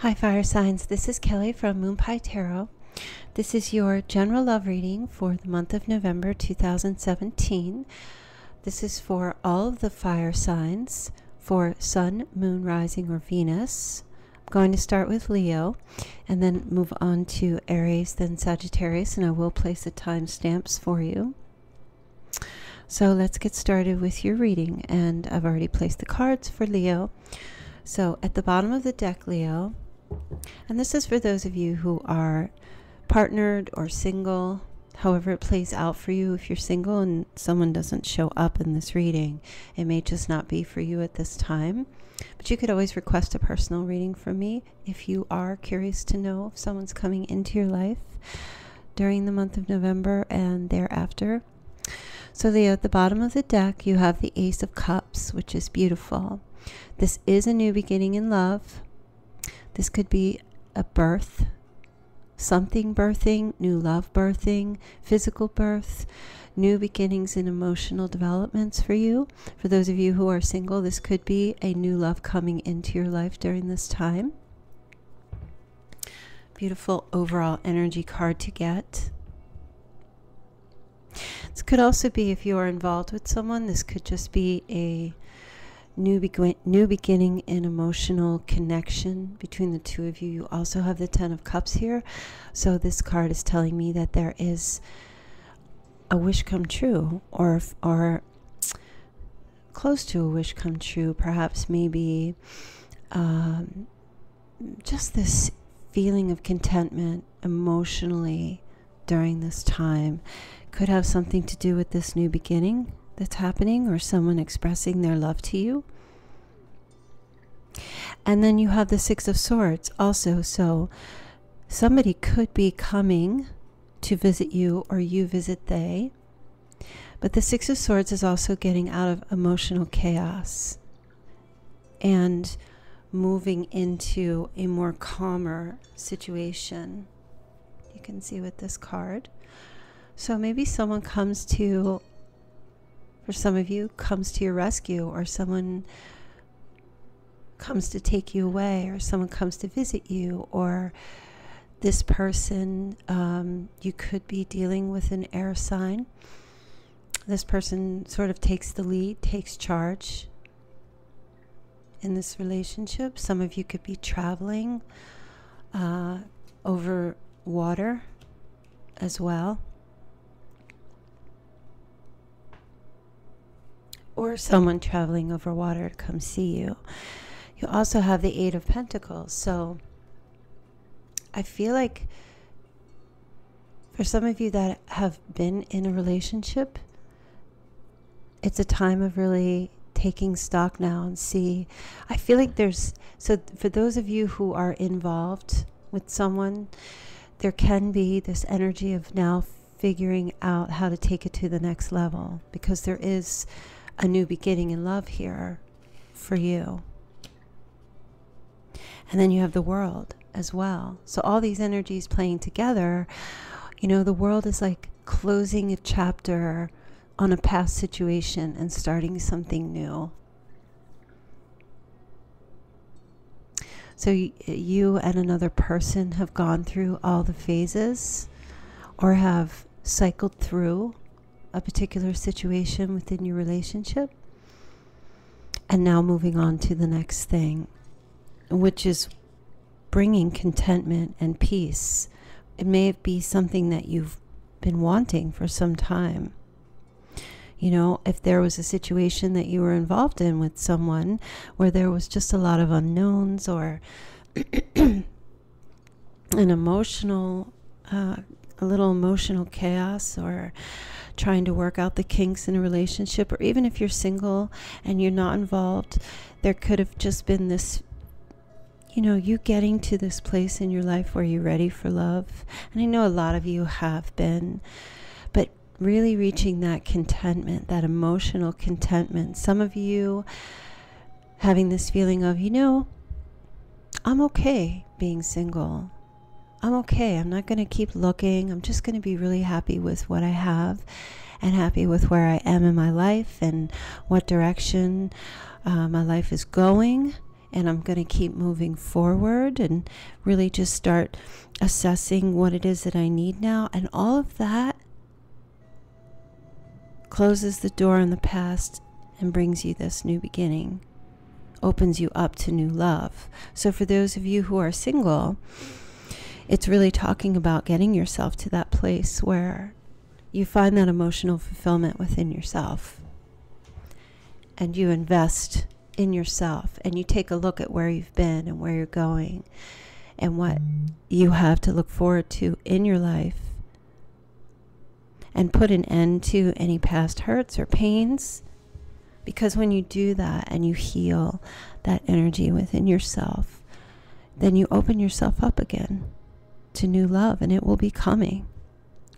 Hi, fire signs. This is Kelly from Moon Pie Tarot. This is your general love reading for the month of November 2017. This is for all of the fire signs for Sun, Moon, Rising, or Venus. I'm going to start with Leo and then move on to Aries, then Sagittarius, and I will place the timestamps for you. So let's get started with your reading. And I've already placed the cards for Leo. So at the bottom of the deck, Leo, and this is for those of you who are partnered or single, however it plays out for you. If you're single and someone doesn't show up in this reading, it may just not be for you at this time. But you could always request a personal reading from me if you are curious to know if someone's coming into your life during the month of November and thereafter. So, the, at the bottom of the deck, you have the Ace of Cups, which is beautiful. This is a new beginning in love. This could be a birth, something birthing, new love birthing, physical birth, new beginnings in emotional developments for you. For those of you who are single, this could be a new love coming into your life during this time. Beautiful overall energy card to get. This could also be if you are involved with someone, this could just be a new, be- new beginning in emotional connection between the two of you. You also have the Ten of Cups here. So this card is telling me that there is a wish come true or, or close to a wish come true. Perhaps maybe um, just this feeling of contentment emotionally during this time could have something to do with this new beginning that's happening or someone expressing their love to you. And then you have the Six of Swords also. So somebody could be coming to visit you or you visit they. But the Six of Swords is also getting out of emotional chaos and moving into a more calmer situation. You can see with this card. So maybe someone comes to for some of you, comes to your rescue, or someone comes to take you away, or someone comes to visit you, or this person, um, you could be dealing with an air sign. This person sort of takes the lead, takes charge in this relationship. Some of you could be traveling uh, over water as well. Or someone traveling over water to come see you. You also have the Eight of Pentacles. So I feel like for some of you that have been in a relationship, it's a time of really taking stock now and see. I feel like there's, so for those of you who are involved with someone, there can be this energy of now figuring out how to take it to the next level because there is a new beginning in love here for you. And then you have the world as well. So all these energies playing together, you know, the world is like closing a chapter on a past situation and starting something new. So you and another person have gone through all the phases or have cycled through a particular situation within your relationship. And now moving on to the next thing, which is bringing contentment and peace. It may be something that you've been wanting for some time. You know, if there was a situation that you were involved in with someone where there was just a lot of unknowns or an emotional, uh, a little emotional chaos or trying to work out the kinks in a relationship, or even if you're single and you're not involved, there could have just been this you know, you getting to this place in your life where you're ready for love. And I know a lot of you have been, but really reaching that contentment, that emotional contentment. Some of you having this feeling of, you know, I'm okay being single. I'm okay. I'm not going to keep looking. I'm just going to be really happy with what I have and happy with where I am in my life and what direction uh, my life is going. and I'm going to keep moving forward and really just start assessing what it is that I need now. And all of that closes the door on the past and brings you this new beginning, opens you up to new love. So, for those of you who are single, it's really talking about getting yourself to that place where you find that emotional fulfillment within yourself and you invest in yourself and you take a look at where you've been and where you're going and what you have to look forward to in your life and put an end to any past hurts or pains. Because when you do that and you heal that energy within yourself, then you open yourself up again to new love and it will be coming.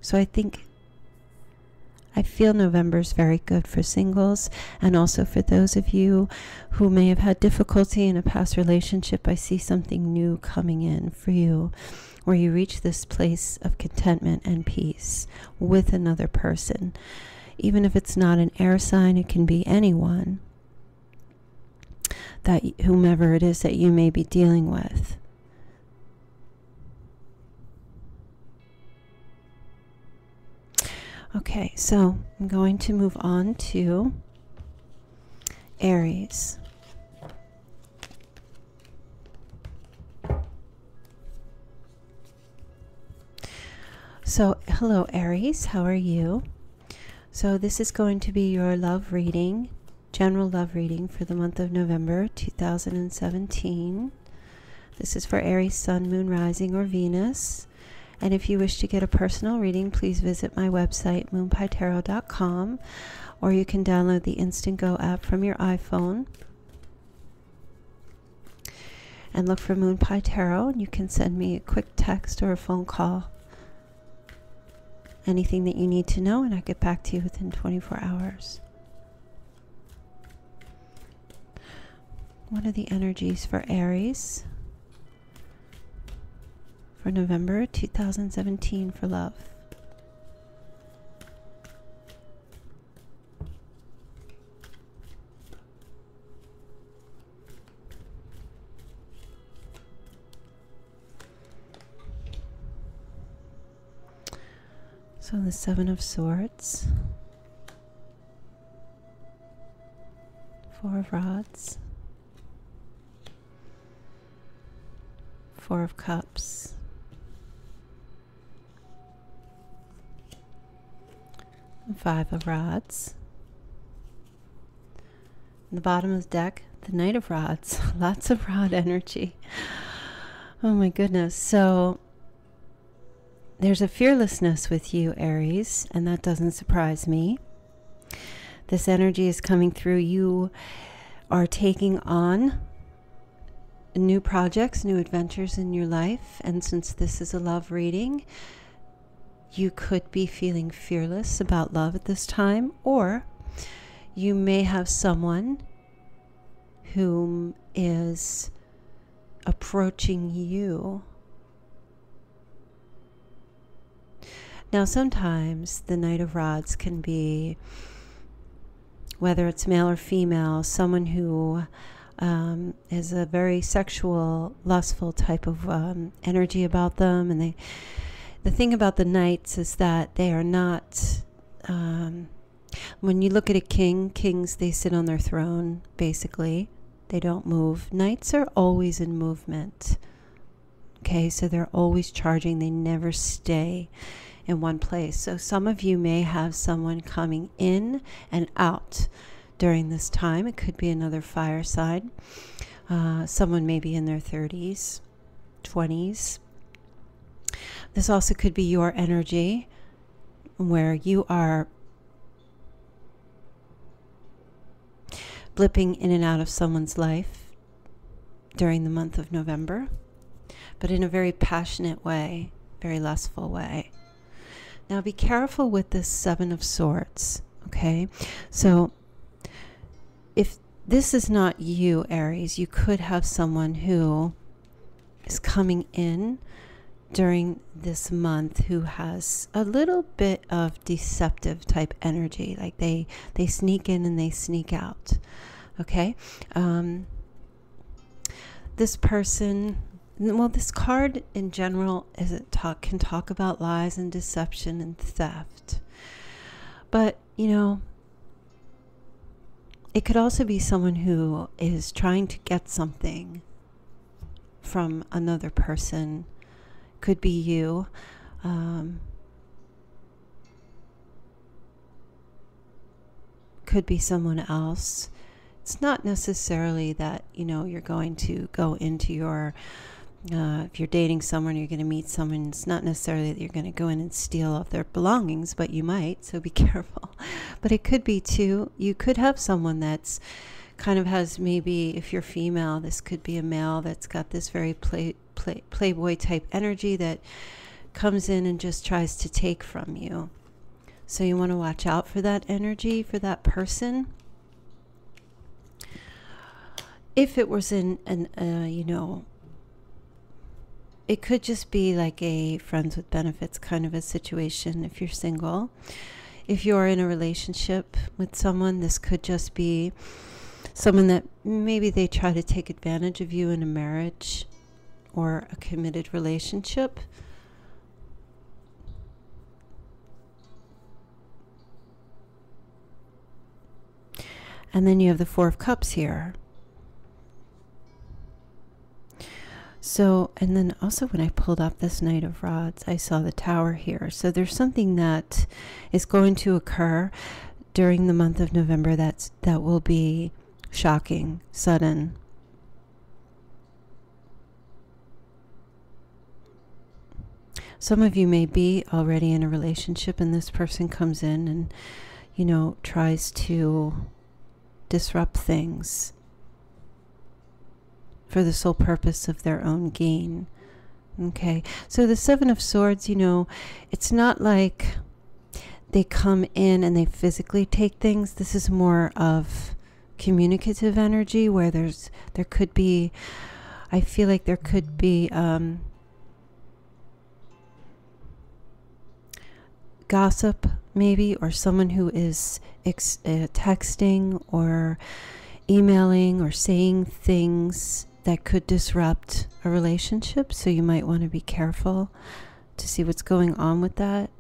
So I think I feel November is very good for singles and also for those of you who may have had difficulty in a past relationship. I see something new coming in for you where you reach this place of contentment and peace with another person. Even if it's not an air sign, it can be anyone that whomever it is that you may be dealing with. Okay, so I'm going to move on to Aries. So, hello, Aries. How are you? So, this is going to be your love reading, general love reading for the month of November 2017. This is for Aries, Sun, Moon, Rising, or Venus. And if you wish to get a personal reading, please visit my website, moonpietarot.com, or you can download the Instant Go app from your iPhone and look for Moon Pie Tarot. And you can send me a quick text or a phone call. Anything that you need to know, and I'll get back to you within 24 hours. What are the energies for Aries? For November 2017 for love. So the Seven of Swords, Four of Rods, Four of Cups, Five of Rods. the bottom of the deck, the Knight of Rods. Lots of rod energy. Oh my goodness. So there's a fearlessness with you, Aries, and that doesn't surprise me. This energy is coming through. You are taking on new projects, new adventures in your life. And since this is a love reading, you could be feeling fearless about love at this time, or you may have someone whom is approaching you. Now, sometimes the Knight of Rods can be, whether it's male or female, someone who um, is a very sexual, lustful type of um, energy about them, and they the thing about the knights is that they are not. Um, when you look at a king, kings they sit on their throne basically. They don't move. Knights are always in movement. Okay, so they're always charging. They never stay in one place. So some of you may have someone coming in and out during this time. It could be another fire sign. Uh, someone maybe in their 30s, 20s, this also could be your energy where you are blipping in and out of someone's life during the month of November, but in a very passionate way, very lustful way. Now be careful with this Seven of Swords, okay? So if this is not you, Aries, you could have someone who is coming in during this month who has a little bit of deceptive type energy like they they sneak in and they sneak out okay? Um, this person well this card in general is it talk can talk about lies and deception and theft. But you know it could also be someone who is trying to get something from another person could be you um, could be someone else it's not necessarily that you know you're going to go into your uh, if you're dating someone, you're going to meet someone. It's not necessarily that you're going to go in and steal off their belongings, but you might. So be careful. But it could be too. You could have someone that's kind of has maybe if you're female, this could be a male that's got this very play, play playboy type energy that comes in and just tries to take from you. So you want to watch out for that energy for that person if it was in an uh, you know it could just be like a friends with benefits kind of a situation if you're single if you're in a relationship with someone this could just be someone that maybe they try to take advantage of you in a marriage or a committed relationship and then you have the four of cups here So, and then also when I pulled up this Knight of Rods, I saw the tower here. So there's something that is going to occur during the month of November that's that will be shocking, sudden. Some of you may be already in a relationship and this person comes in and you know tries to disrupt things for the sole purpose of their own gain. Okay, so the Seven of Swords, you know, it's not like they come in and they physically take things. This is more of communicative energy where there's there could be I feel like there could be um, gossip maybe or someone who is uh, texting or emailing or saying things that could disrupt a relationship. So you might want to be careful to see what's going on with that.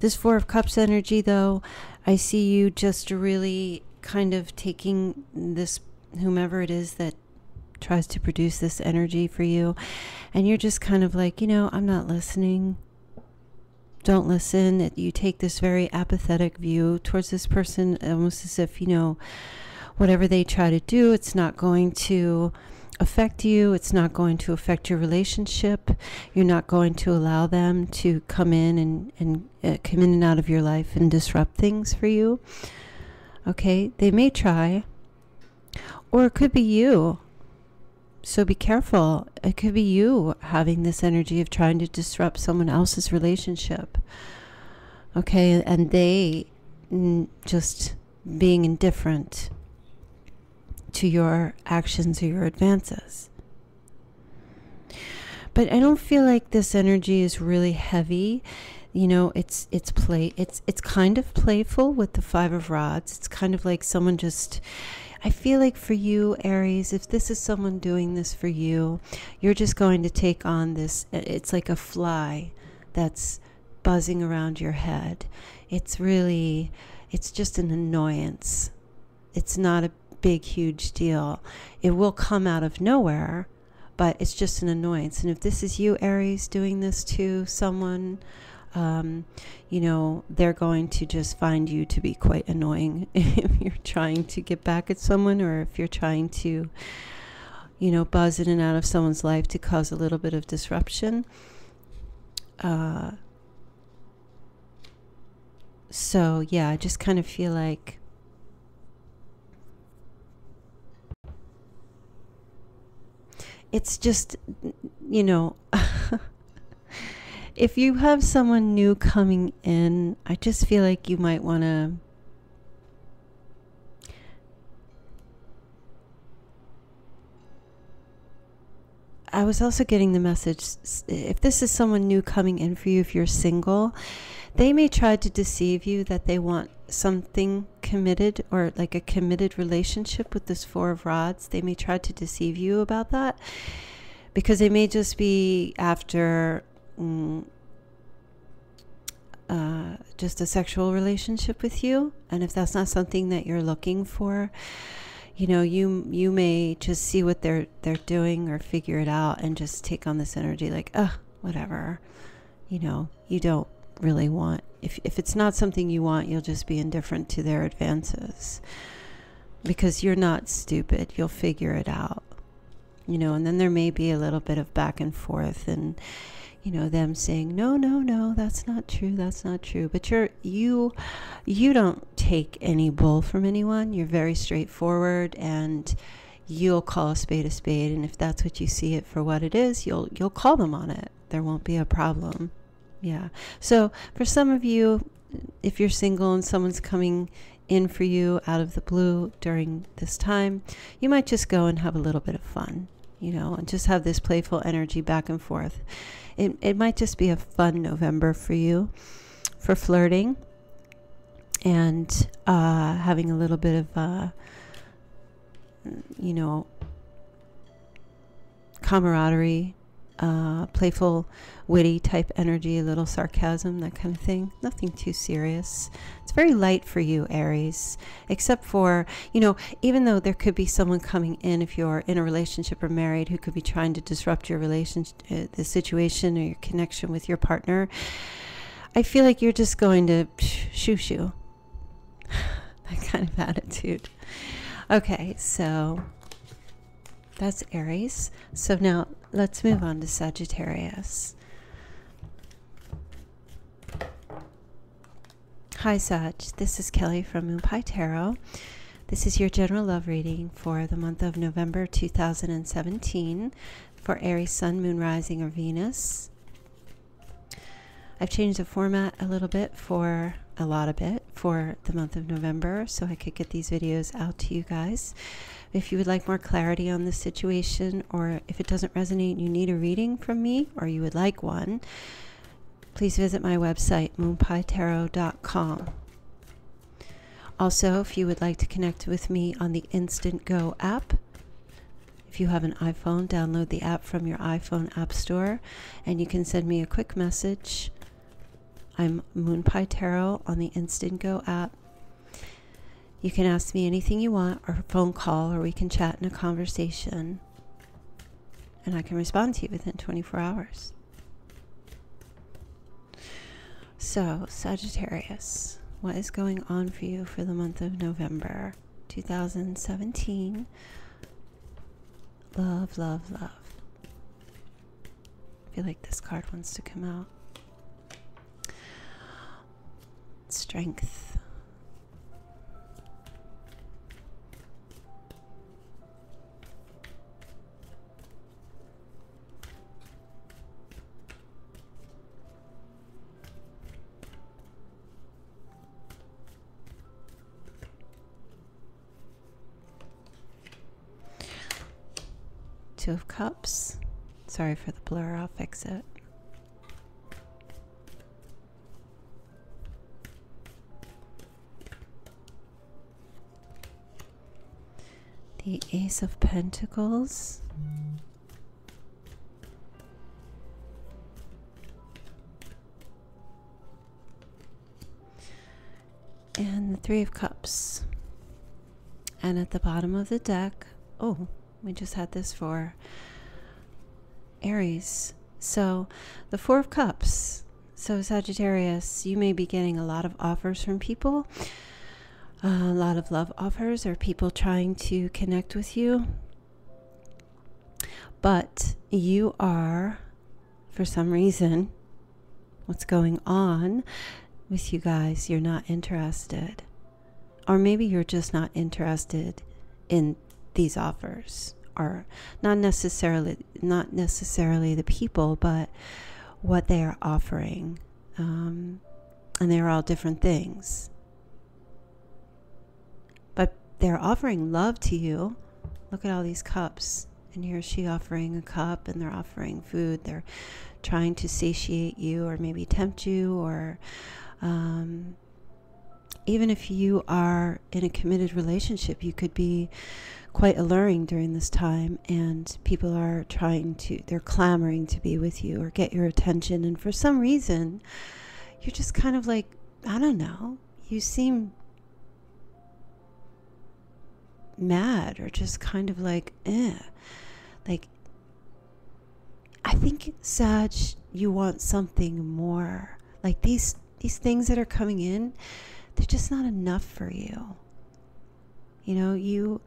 This Four of Cups energy, though, I see you just really kind of taking this, whomever it is that tries to produce this energy for you, and you're just kind of like, you know, I'm not listening. Don't listen. You take this very apathetic view towards this person, almost as if, you know, whatever they try to do, it's not going to affect you. It's not going to affect your relationship. You're not going to allow them to come in and, and uh, come in and out of your life and disrupt things for you. Okay, they may try, or it could be you. So be careful. It could be you having this energy of trying to disrupt someone else's relationship. Okay, and they mm, just being indifferent to your actions or your advances. But I don't feel like this energy is really heavy. You know, it's it's play it's it's kind of playful with the 5 of rods. It's kind of like someone just I feel like for you, Aries, if this is someone doing this for you, you're just going to take on this. It's like a fly that's buzzing around your head. It's really, it's just an annoyance. It's not a big, huge deal. It will come out of nowhere, but it's just an annoyance. And if this is you, Aries, doing this to someone, um, you know, they're going to just find you to be quite annoying if you're trying to get back at someone or if you're trying to, you know, buzz in and out of someone's life to cause a little bit of disruption. Uh, so, yeah, I just kind of feel like it's just, you know, if you have someone new coming in, I just feel like you might want to. I was also getting the message if this is someone new coming in for you, if you're single, they may try to deceive you that they want something committed or like a committed relationship with this Four of Rods. They may try to deceive you about that because they may just be after. Mm, uh, just a sexual relationship with you, and if that's not something that you're looking for, you know, you you may just see what they're they're doing or figure it out and just take on this energy like, uh, whatever. You know, you don't really want if if it's not something you want, you'll just be indifferent to their advances. Because you're not stupid, you'll figure it out. You know, and then there may be a little bit of back and forth and you know them saying no no no that's not true that's not true. But you're you you don't take any bull from anyone. You're very straightforward and you'll call a spade a spade. And if that's what you see it for what it is you'll you'll call them on it. There won't be a problem. Yeah. So for some of you, if you're single and someone's coming in for you out of the blue during this time, you might just go and have a little bit of fun, you know, and just have this playful energy back and forth. It, it might just be a fun November for you for flirting and uh, having a little bit of, uh, you know, camaraderie uh, playful, witty type energy, a little sarcasm, that kind of thing. Nothing too serious. It's very light for you, Aries, except for, you know, even though there could be someone coming in if you're in a relationship or married who could be trying to disrupt your relationship, uh, the situation or your connection with your partner. I feel like you're just going to shoo shoo. that kind of attitude. Okay, so that's Aries. So now let's move on to Sagittarius. Hi, Sag. This is Kelly from Moon Pie Tarot. This is your general love reading for the month of November 2017 for Aries, Sun, Moon, Rising, or Venus. I've changed the format a little bit for a lot of it for the month of November so I could get these videos out to you guys. If you would like more clarity on this situation, or if it doesn't resonate, you need a reading from me, or you would like one, please visit my website, moonpietarot.com. Also, if you would like to connect with me on the Instant Go app, if you have an iPhone, download the app from your iPhone App Store and you can send me a quick message. I'm Moonpie Tarot on the Instant Go app. You can ask me anything you want, or phone call, or we can chat in a conversation. And I can respond to you within 24 hours. So, Sagittarius, what is going on for you for the month of November 2017? Love, love, love. I feel like this card wants to come out. Strength. Two of Cups. Sorry for the blur, I'll fix it. The Ace of Pentacles. And the Three of Cups. And at the bottom of the deck, oh, we just had this for Aries. So the Four of Cups. So, Sagittarius, you may be getting a lot of offers from people, a lot of love offers, or people trying to connect with you. But you are, for some reason, what's going on with you guys, you're not interested. Or maybe you're just not interested in these offers or not necessarily not necessarily the people, but what they are offering, um, and they're all different things. They're offering love to you. Look at all these cups, and here's she offering a cup, and they're offering food. They're trying to satiate you, or maybe tempt you, or Um, even if you are in a committed relationship, you could be quite alluring during this time, and people are trying to, they're clamoring to be with you or get your attention. And for some reason, you're just kind of like, I don't know, you seem mad or just kind of like, eh. Like, I think, Sag, you want something more. Like these these things that are coming in, they're just not enough for you. You know, you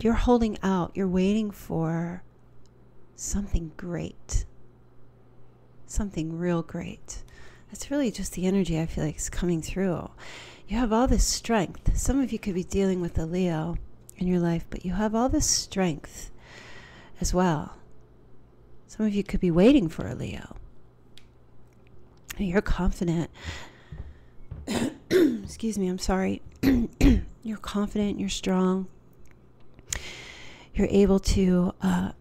you're holding out, you're waiting for something great. Something real great. That's really just the energy I feel like is coming through. You have all this strength. Some of you could be dealing with a Leo in your life, but you have all this strength as well. Some of you could be waiting for a Leo. You're confident. Excuse me, I'm sorry. you're confident, you're strong. You're able to uh,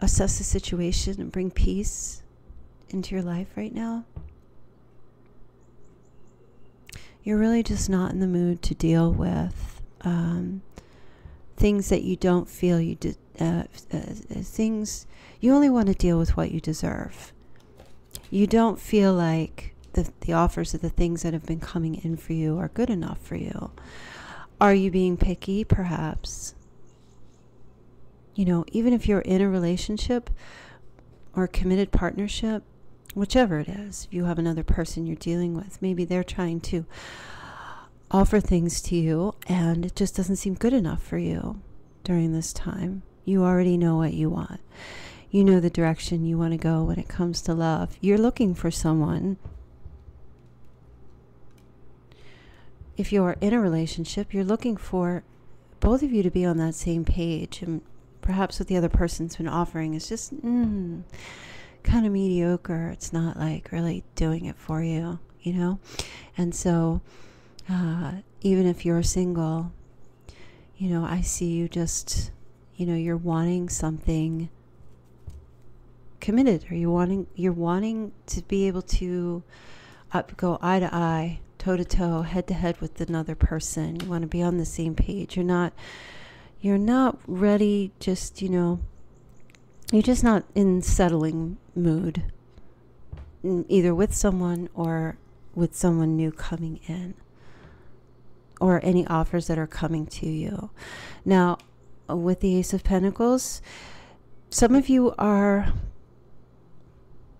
assess the situation and bring peace into your life right now. You're really just not in the mood to deal with um, things that you don't feel you did. Uh, uh, things you only want to deal with what you deserve you don't feel like the, the offers of the things that have been coming in for you are good enough for you. Are you being picky? Perhaps. You know, even if you're in a relationship or a committed partnership, whichever it is, you have another person you're dealing with, maybe they're trying to offer things to you and it just doesn't seem good enough for you during this time. You already know what you want you know the direction you want to go when it comes to love. You're looking for someone. If you're in a relationship, you're looking for both of you to be on that same page. And perhaps what the other person's been offering is just mm, kind of mediocre. It's not like really doing it for you, you know? And so, uh, even if you're single, you know, I see you just, you know, you're wanting something committed? Are you wanting you're wanting to be able to up, go eye to eye, toe to toe, head to head with another person? You want to be on the same page. You're not you're not ready just, you know, you're just not in settling mood either with someone or with someone new coming in or any offers that are coming to you. Now, with the Ace of Pentacles, some of you are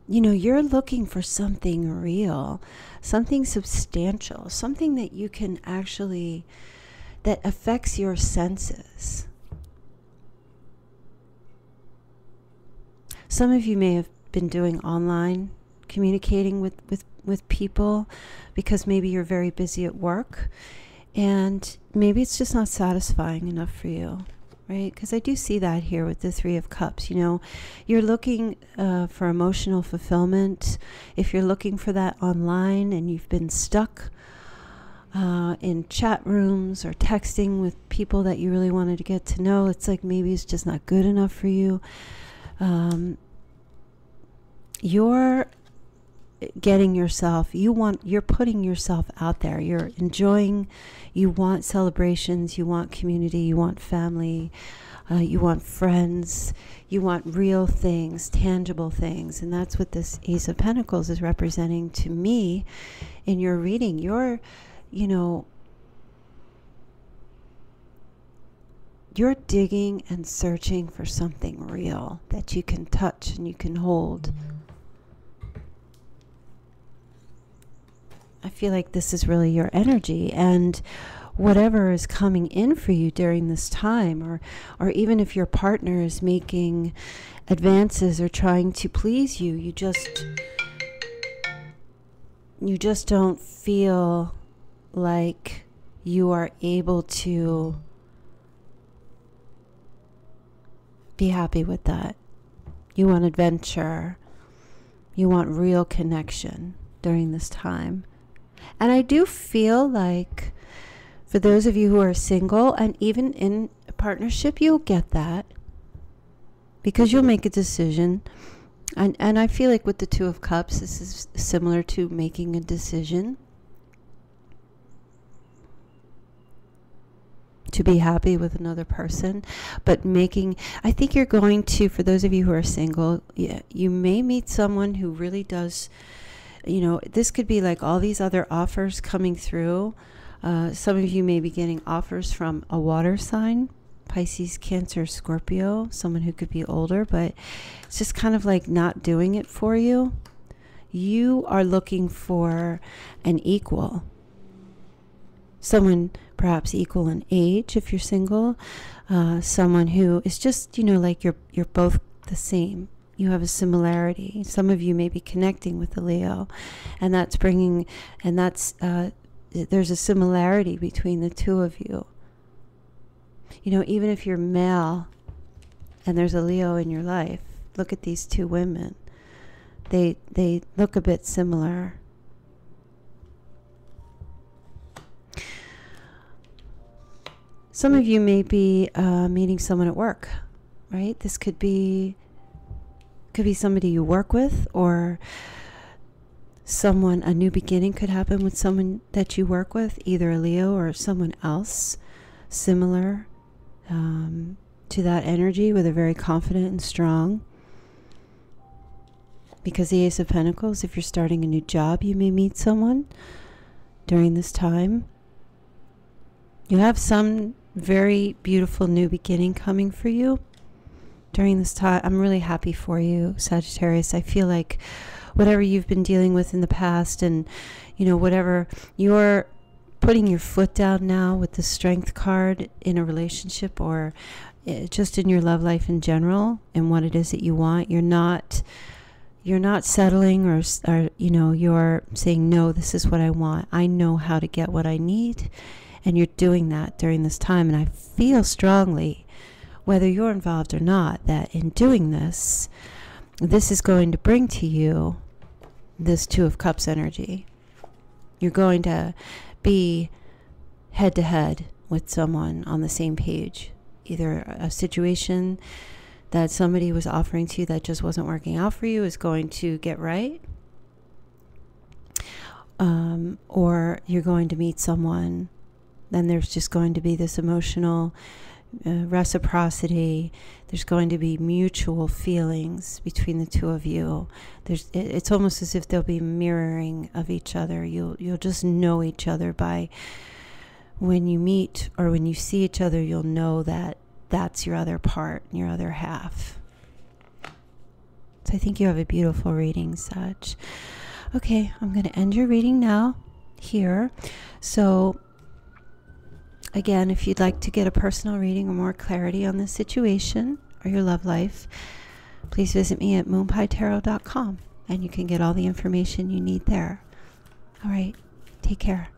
you know, you're looking for something real, something substantial, something that you can actually, that affects your senses. Some of you may have been doing online communicating with, with, with people because maybe you're very busy at work and maybe it's just not satisfying enough for you right? Because I do see that here with the Three of Cups. You know, you're looking uh, for emotional fulfillment. If you're looking for that online and you've been stuck uh, in chat rooms or texting with people that you really wanted to get to know, it's like maybe it's just not good enough for you. Um, you're getting yourself you want you're putting yourself out there. You're enjoying you want celebrations you want community you want family uh, you want friends you want real things tangible things. And that's what this ace of pentacles is representing to me in your reading. You're you know you're digging and searching for something real that you can touch and you can hold. mm-hmm I feel like this is really your energy and whatever is coming in for you during this time or or even if your partner is making advances or trying to please you you just you just don't feel like you are able to be happy with that. You want adventure. You want real connection during this time and I do feel like for those of you who are single and even in a partnership, you'll get that because you'll make a decision. And, and I feel like with the Two of Cups, this is similar to making a decision to be happy with another person, but making, I think you're going to, for those of you who are single, yeah, you may meet someone who really does, you know, this could be like all these other offers coming through. Uh, some of you may be getting offers from a water sign Pisces, Cancer, Scorpio, someone who could be older, but it's just kind of like not doing it for you. You are looking for an equal, someone perhaps equal in age if you're single, uh, someone who is just you know like you're you're both the same. You have a similarity. Some of you may be connecting with the Leo, and that's bringing, and that's uh, there's a similarity between the two of you you know, even if you're male and there's a Leo in your life, look at these two women. They they look a bit similar. Some of you may be uh, meeting someone at work, right? This could be could be somebody you work with, or someone. A new beginning could happen with someone that you work with, either a Leo or someone else similar um, to that energy with a very confident and strong. Because the Ace of Pentacles, if you're starting a new job, you may meet someone during this time. You have some very beautiful new beginning coming for you during this time. I'm really happy for you, Sagittarius. I feel like whatever you've been dealing with in the past and, you know, whatever you're putting your foot down now with the strength card in a relationship or eh, just in your love life in general and what it is that you want you're not you're not settling or, or you know you're saying no this is what i want i know how to get what i need and you're doing that during this time and i feel strongly whether you're involved or not that in doing this this is going to bring to you this two of cups energy you're going to be head to head with someone on the same page, either a situation that somebody was offering to you that just wasn't working out for you is going to get right. Um, or you're going to meet someone, then there's just going to be this emotional uh, reciprocity. There's going to be mutual feelings between the two of you. There's, it, it's almost as if there'll be mirroring of each other. You'll, you'll just know each other by when you meet or when you see each other. You'll know that that's your other part, your other half. So I think you have a beautiful reading, Sag. Okay, I'm going to end your reading now here. So Again, if you'd like to get a personal reading or more clarity on this situation or your love life, please visit me at moonpietarot.com and you can get all the information you need there. All right, take care.